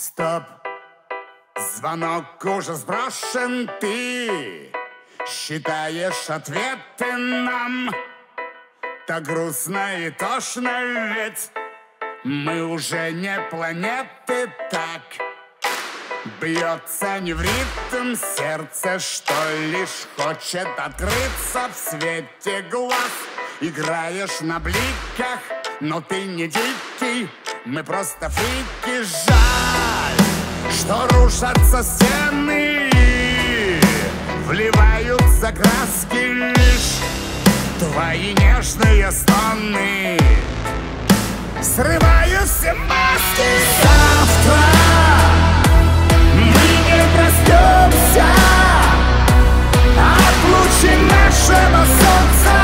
Стоп! Звонок уже сброшен, ты Считаешь ответы нам. Так грустно и тошно ведь Мы уже не планеты так Бьется не в ритм сердце, что лишь хочет открыться в свете глаз. Играешь на бликах, но ты не дикий Мы просто фрики, жаль, что рушатся стены Вливаются краски лишь твои нежные стоны. Срываю все маски. Завтра мы не проснемся. От лучи нашего солнца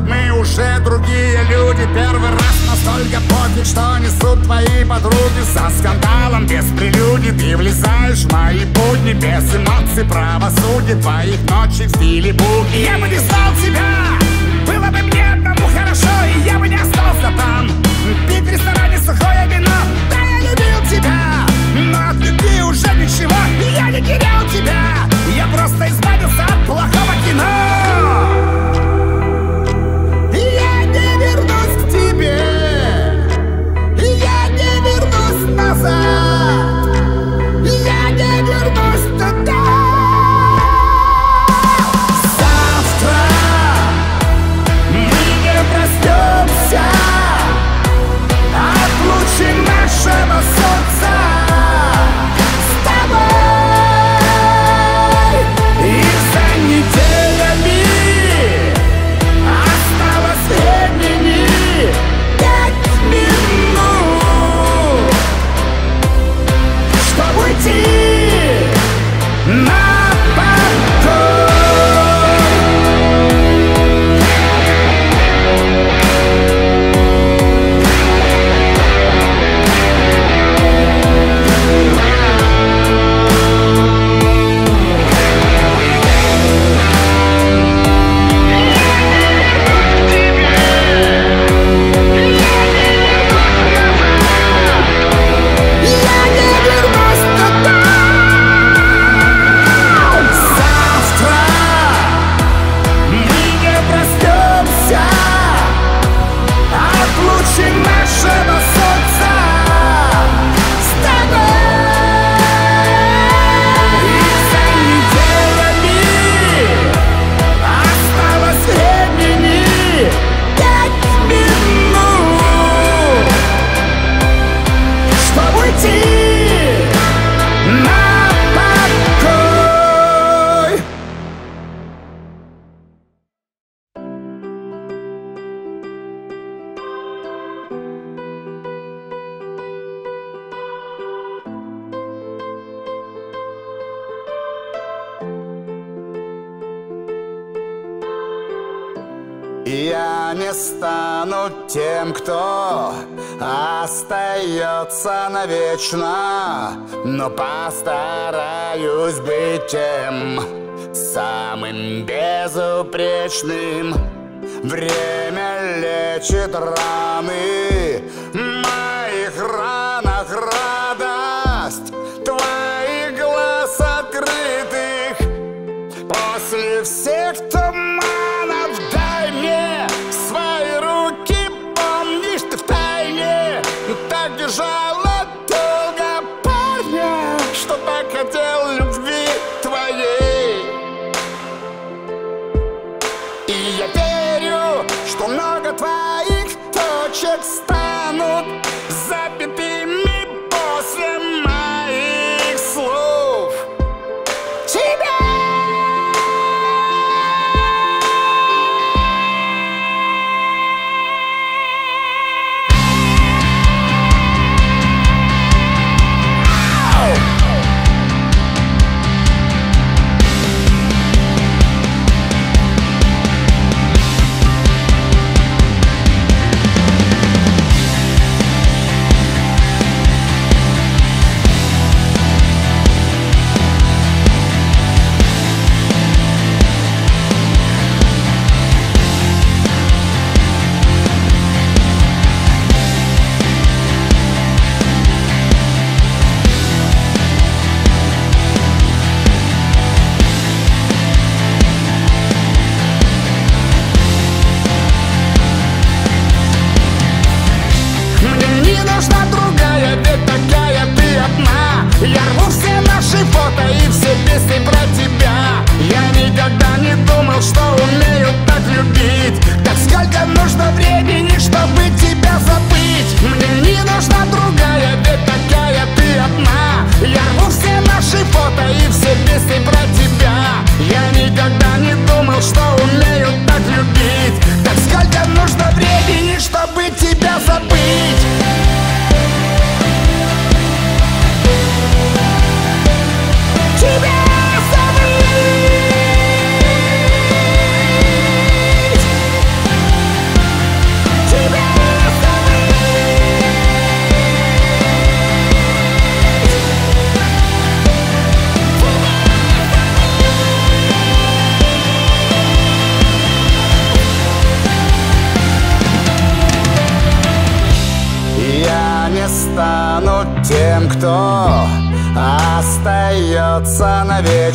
наступит, мы уже другие люди. Первый раз настолько пофиг, что несут твои подруги. Со скандалом, без прелюдий Ты влезаешь в мои будни. Без эмоций, правосудия Твоих ночей в стиле буги Я бы не знал тебя Было бы мне одному хорошо И я бы не остался там. Пить в ресторане сухое вино Да, я любил тебя. Но от любви уже ничего я не терял тебя. Я просто избавился от плохого кино остается навечно, но постараюсь быть тем самым безупречным. Время лечит раны, моих ранах радость твоих глаз открытых. После всех туманов дай мне свои руки Помнишь, ты в тайне так держала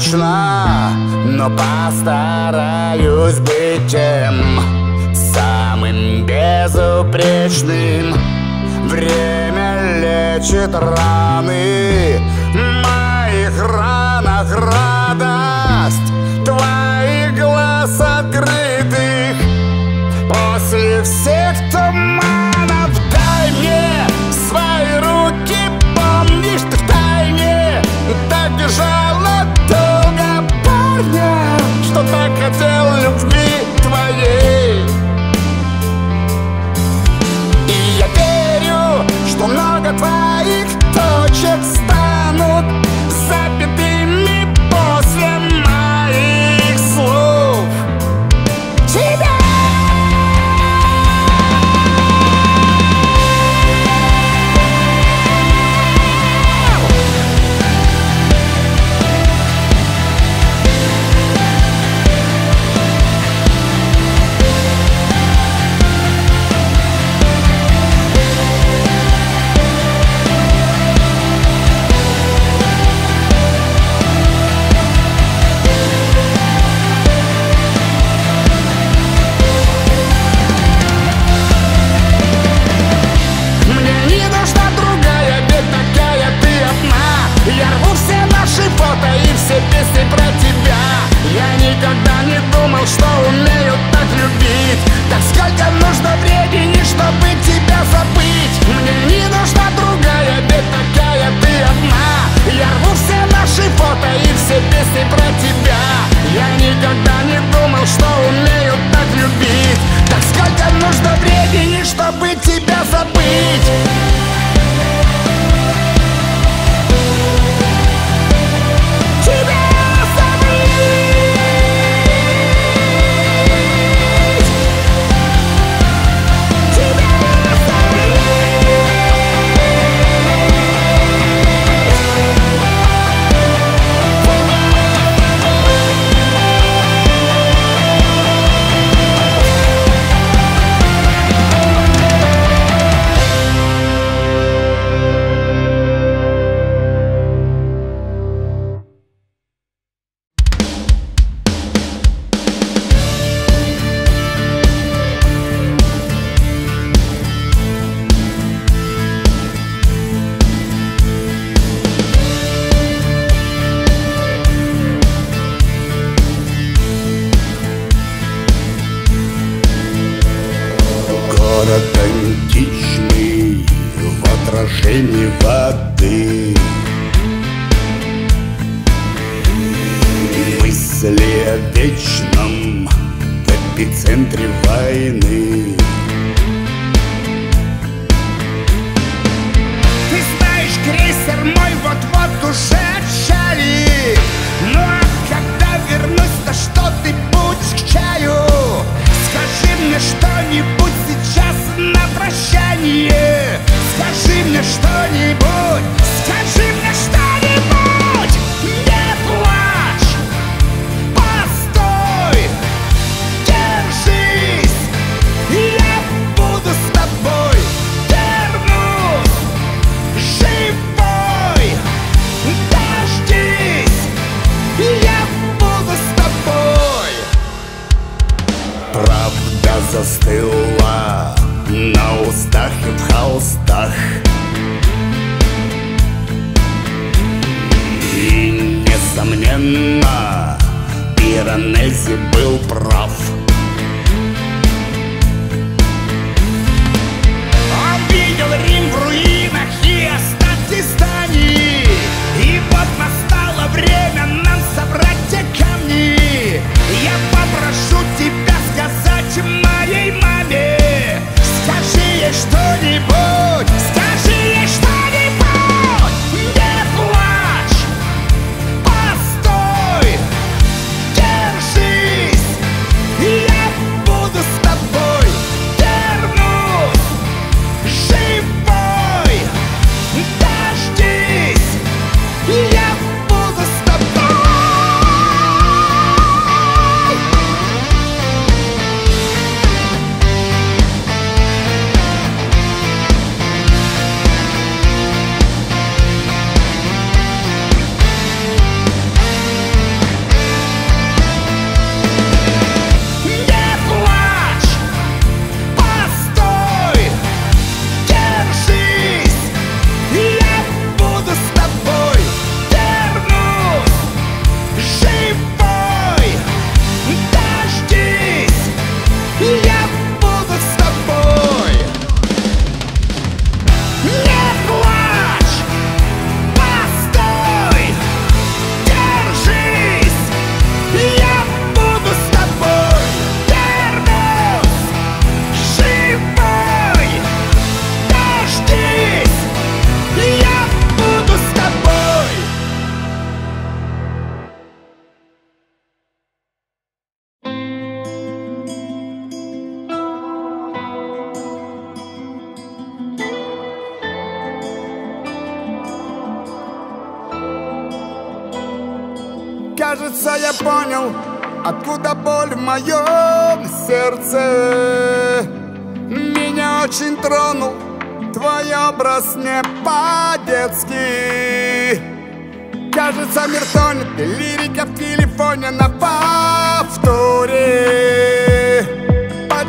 нужна Но постараюсь быть тем Самым безупречным. Время лечит ран.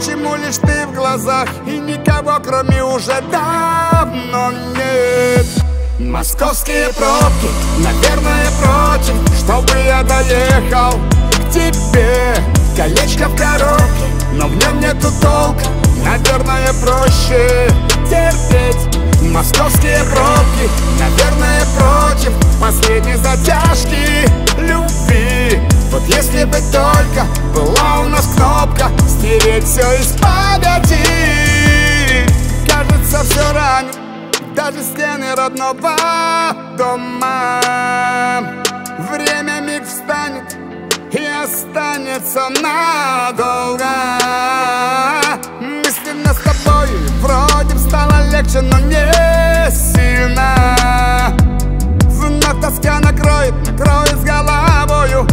Почему лишь ты в глазах? И никого кроме уже давно нет. Московские пробки, наверное, против Чтобы я доехал к тебе. Колечко в коробке, но в нем нету толка Наверное, проще терпеть. Московские пробки, наверное, против Последней затяжки любви Вот если бы только была у нас кнопка Стереть все из памяти Кажется, все ранит даже стены родного дома. Время миг встанет и останется надолго. Мысленно с тобой вроде стало легче, но не сильно. Вновь тоска накроет, накроет с головою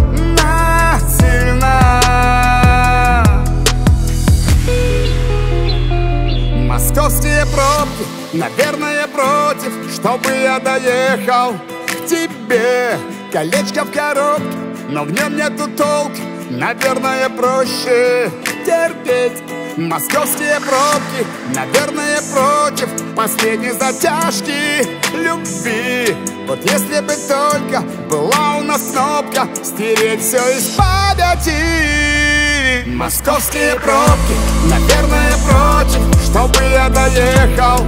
наверное, против Чтобы я доехал к тебе. Колечко в коробке, но в нем нету толк. Наверное, проще терпеть Московские пробки, наверное, против Последней затяжки любви. Вот если бы только была у нас кнопка Стереть все из памяти Московские пробки, наверное, против Чтобы я доехал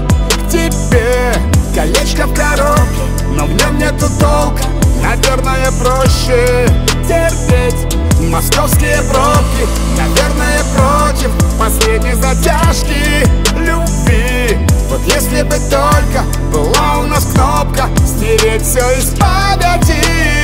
тебе. Колечко в коробке, но в нем нету толка Наверное, проще терпеть Московские пробки, наверное, против Последней затяжки любви. Вот если бы только была у нас кнопка Стереть все из памяти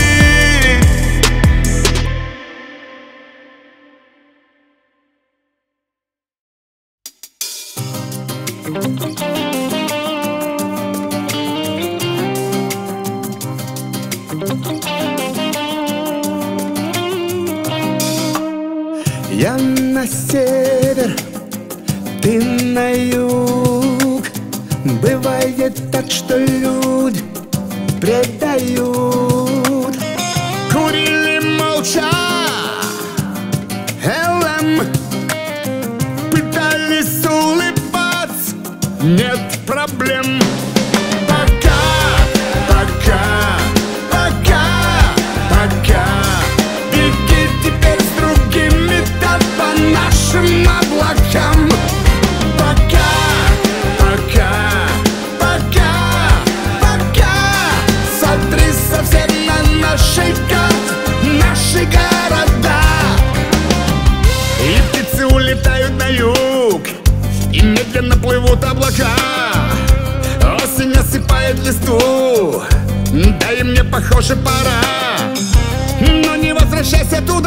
похоже, пора Но не возвращайся туда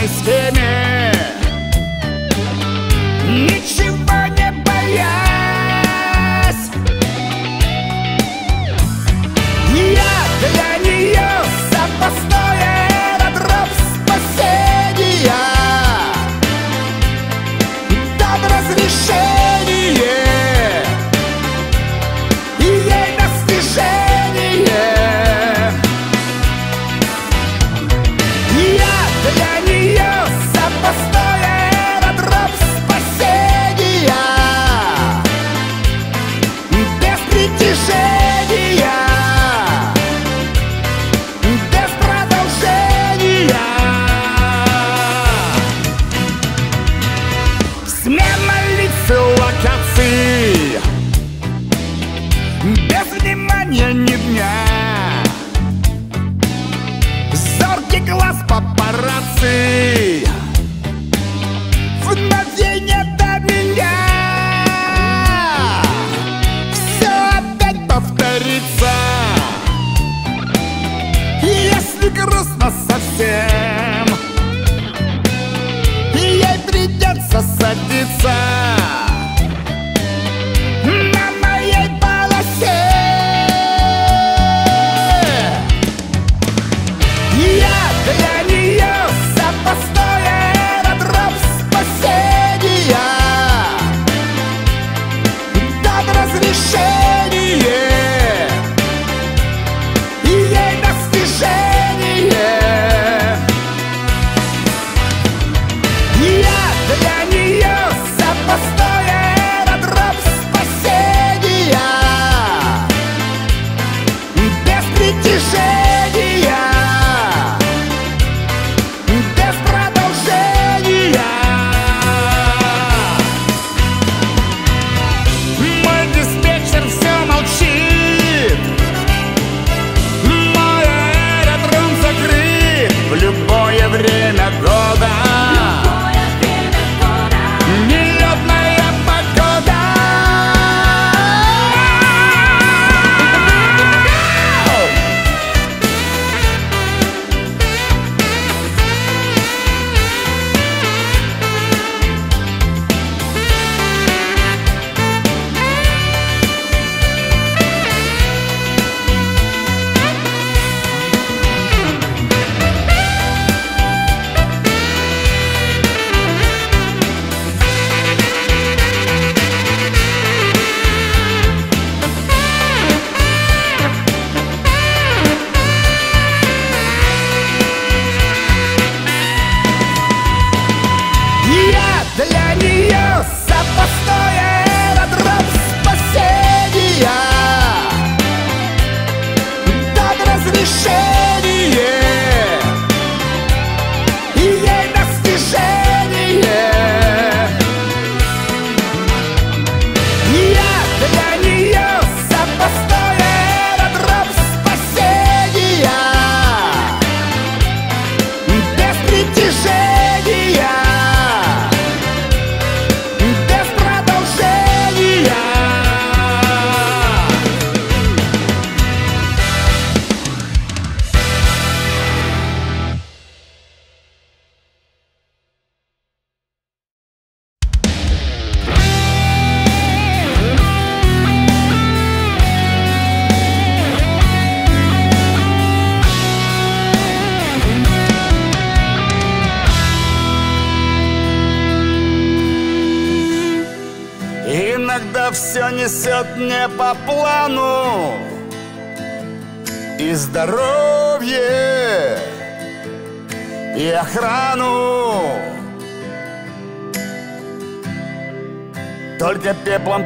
destiny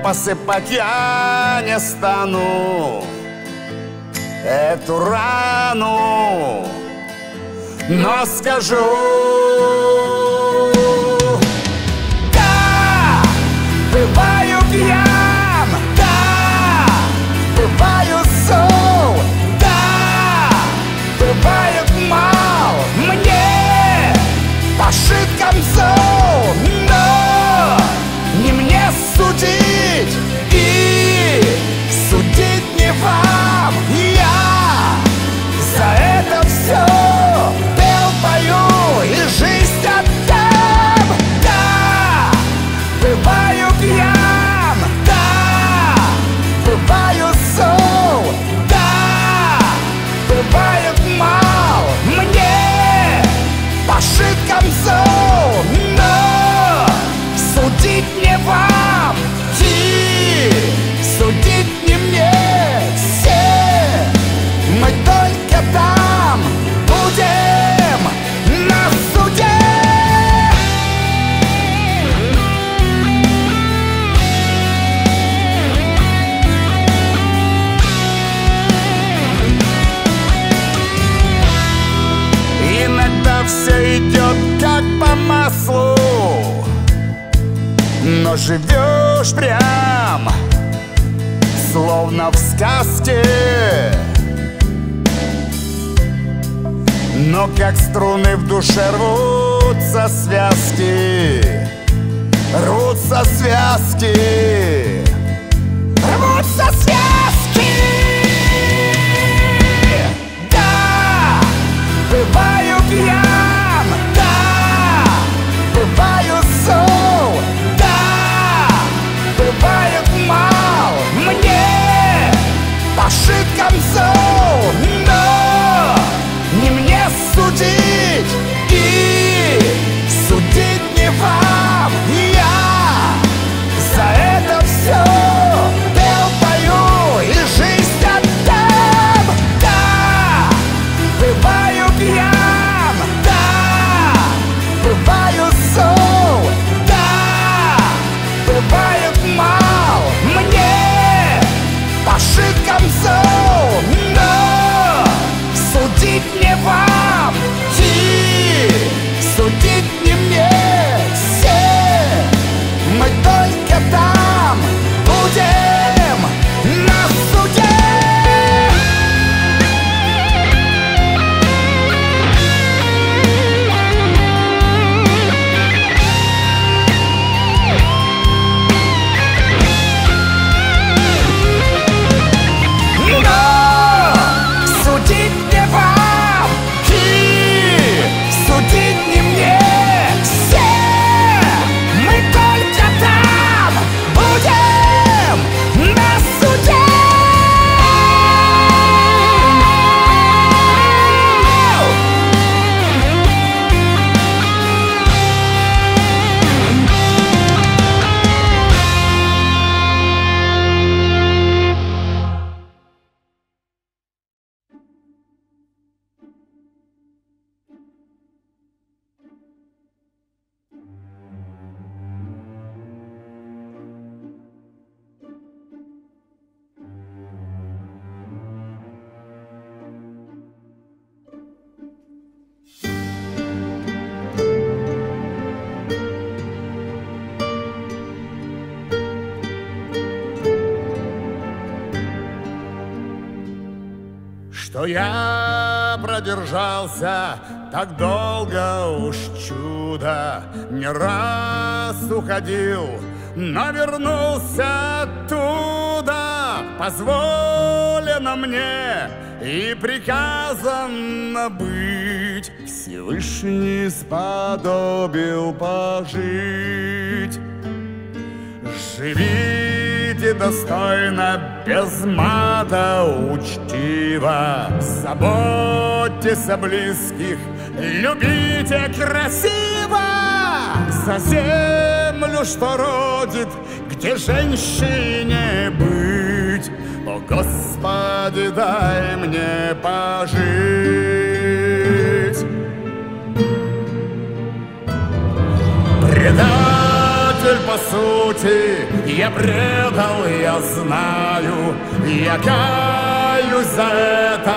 посыпать я не стану. Эту рану Но скажу Живешь прям Словно в сказке. Но как струны в душе рвутся связки Рвутся связки Рвутся связки 那是干涩。Продержался так долго уж чудо. Не раз уходил, но вернулся оттуда. Позволено мне и приказано быть. Всевышний сподобил пожить. Живите достойно, без мата учтиво. Заботьтесь о близких, любите красиво За землю, что родит, где женщине быть. О, Господи, дай мне пожить Предатель по сути, я предал, я знаю, я каюсь за это,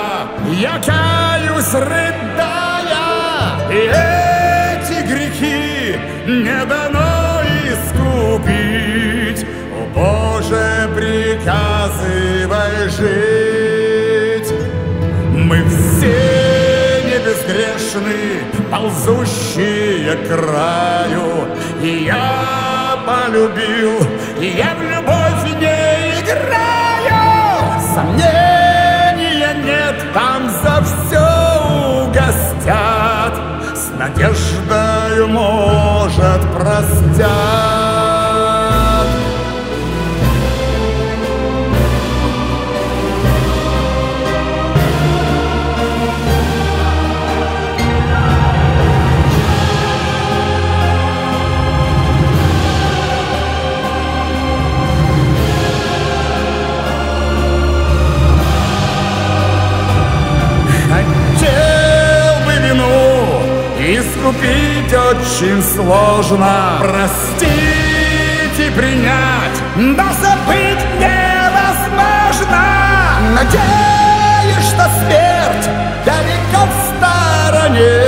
я каюсь, рыдая, и эти грехи не дано искупить. О Боже, приказывай жить. Мы все безгрешны, ползущие к краю. И я полюбил, и я в любовь не играю. Сомнения нет, там за все угостят. С надеждою, может, простят. очень сложно простить и принять, да забыть невозможно. Надеюсь, что смерть далеко в стороне.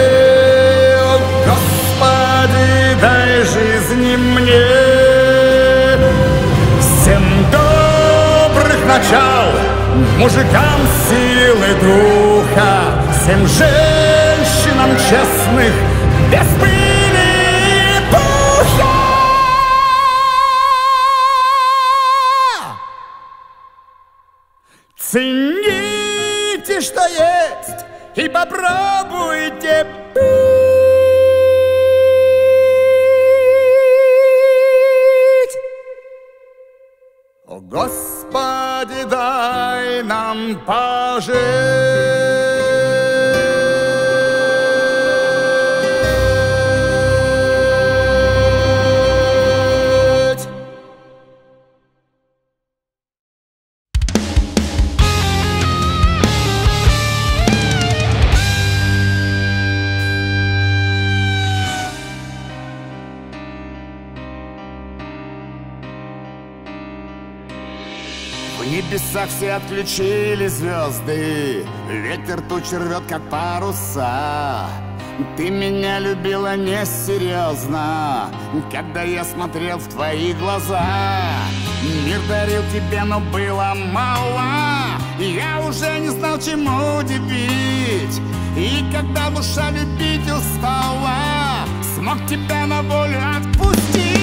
Господи, дай жизни мне. Всем добрых начал, мужикам силы духа, всем женщинам честных, без небесах все отключили звезды. Ветер тучи рвет, как паруса. Ты меня любила несерьезно Когда я смотрел в твои глаза. Мир дарил тебе, но было мало. Я уже не знал, чему удивить. И когда душа любить устала Смог тебя на волю отпустить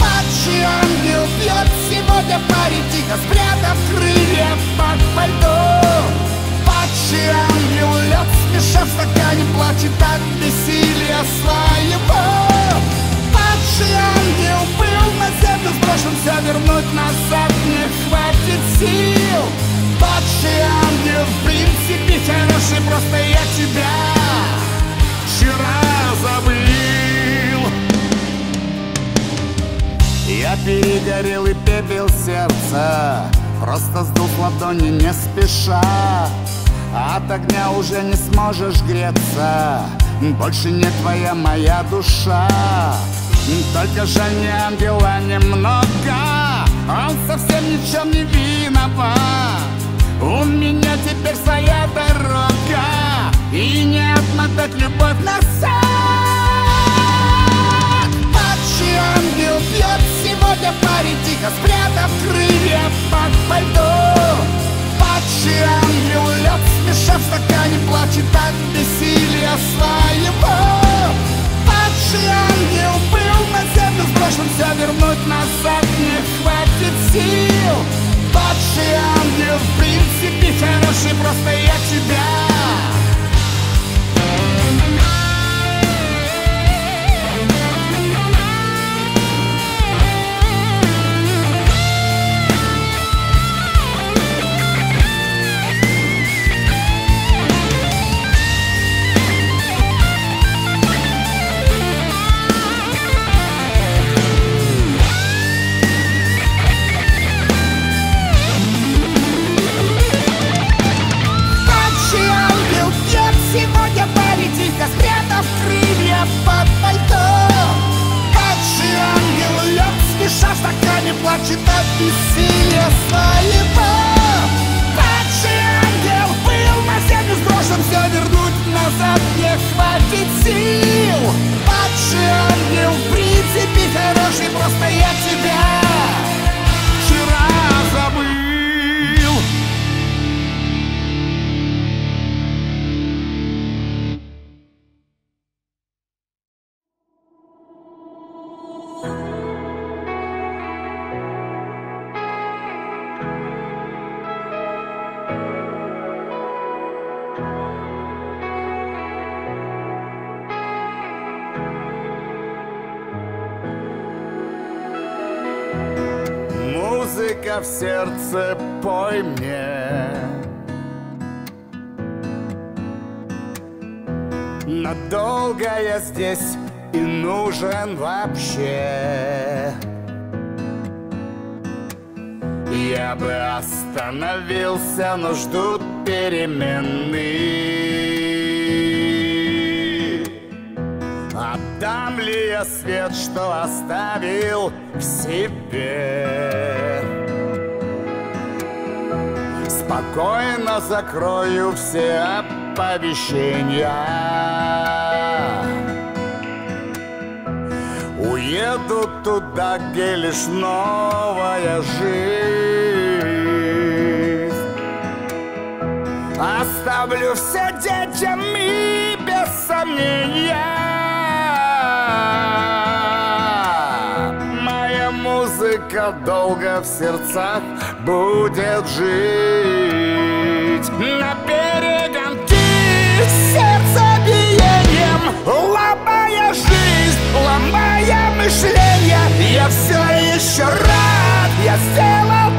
Падший ангел бьет сегодня парень тихо спрятав крылья под пальто. Падший ангел лед смеша в стакане плачет от бессилия своего. Падший ангел был на землю сброшен, все вернуть назад не хватит сил. Падший ангел в принципе хороший, просто я тебя вчера забыл Я перегорел и пепел сердца Просто сдул с ладони не спеша. От огня уже не сможешь греться Больше не твоя моя душа. Только жаль не ангела немного Он совсем ни в чем не виноват. У меня теперь своя дорога И не отмотать любовь назад Падший ангел бьет сегодня парень тихо спрятав крылья под пальто. Падший ангел лед смеша в стакане плачет от бессилия своего. Падший ангел был на землю сброшен, все вернуть назад не хватит сил. Падший ангел в принципе хороший, просто я тебя плачет от бессилия своего Падший ангел был на землю сброшен. Все вернуть назад не хватит сил. Падший ангел в принципе хороший Просто в сердце, пой мне. Надолго я здесь и нужен вообще. Я бы остановился, но ждут перемены. Отдам ли я свет, что оставил в себе? спокойно закрою все оповещения. Уеду туда, где лишь новая жизнь. Оставлю все детям и без сомнения. Моя музыка долго в сердцах будет жить На перигонте, сердце биением. Ломая жизнь, ломая мышление Я все еще рад, я сделал